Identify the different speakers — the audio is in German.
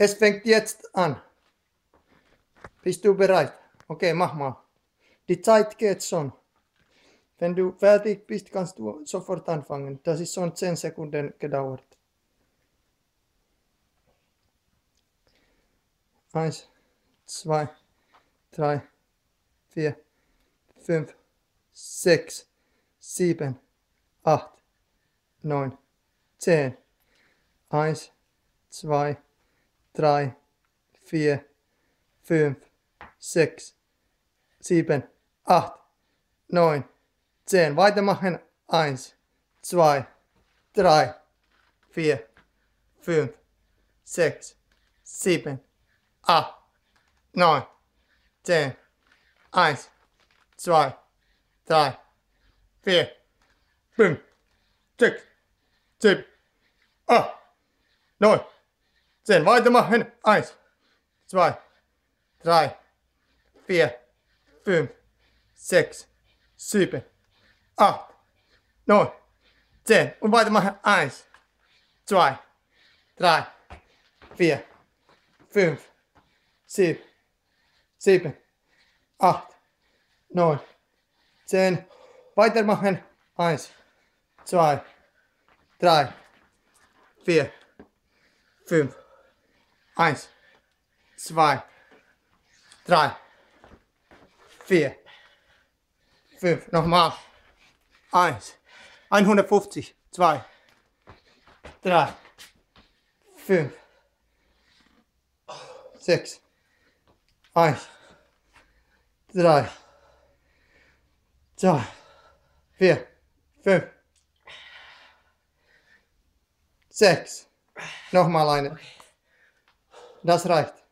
Speaker 1: Es fängt jetzt an. Bist du bereit? Okay, mach mal. Die Zeit geht schon. Wenn du fertig bist, kannst du sofort anfangen. Das ist schon 10 Sekunden gedauert. Eins, zwei, drei, vier, fünf, sechs, sieben, acht, neun, zehn. Eins, zwei, drei, vier, fünf, sechs, sieben, acht, neun, zehn. Weitermachen. Eins, zwei, drei, vier, fünf, sechs, sieben, acht, neun, zehn. Eins, zwei, drei, vier, fünf, sechs, sieben, acht, neun, zehn. Weitermachen. Eins, zwei, drei, vier, fünf, sechs, sieben, acht, neun, zehn. Und weitermachen. Eins, zwei, drei, vier, fünf, sieben, sieben, acht, neun, zehn. Weitermachen. Eins, zwei, drei, vier, fünf, eins, zwei, drei, vier, fünf. Nochmal. Eins, 150, zwei, drei, fünf, sechs, eins, drei, zwei, vier, fünf, sechs. Nochmal eine. Das reicht.